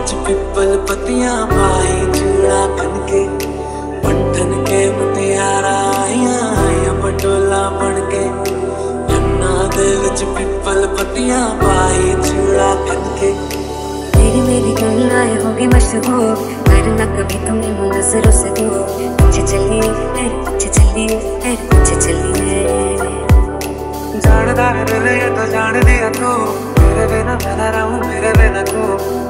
गज पिपल पतिया पाई चूड़ा बन के पट्ठन के मुटियारा आया आया पटोला बन के अन्ना दे विच पिपल पतिया पाई चूड़ा बन के मेरी मेरी दुनियाएँ होगी मशहूर मरना कभी तुम्हें वो नज़रों से दूर पीछे चली मेरे पीछे चली मेरे पीछे चली जानदार दिल ये तो जान दिया तू मेरे बिना मेरा रहूँ मेरे बिना तू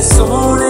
मेरे सोने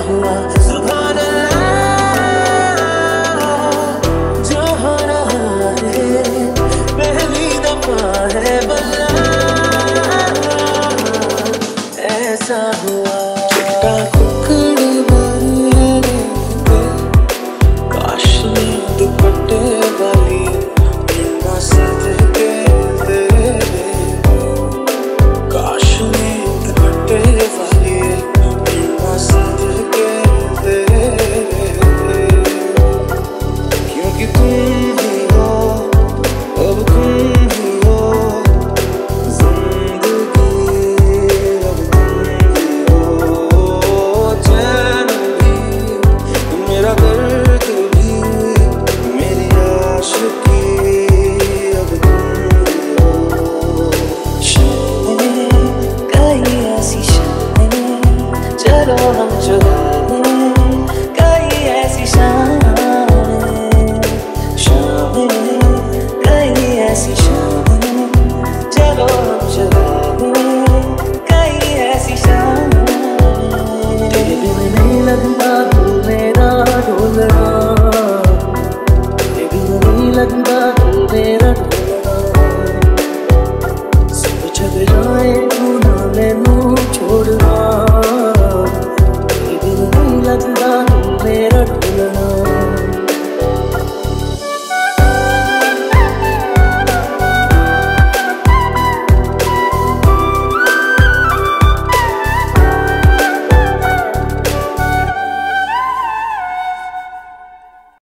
हुआ। जो रहा पहली दफ़ा है बल्ला ऐसा हुआ। I don't want you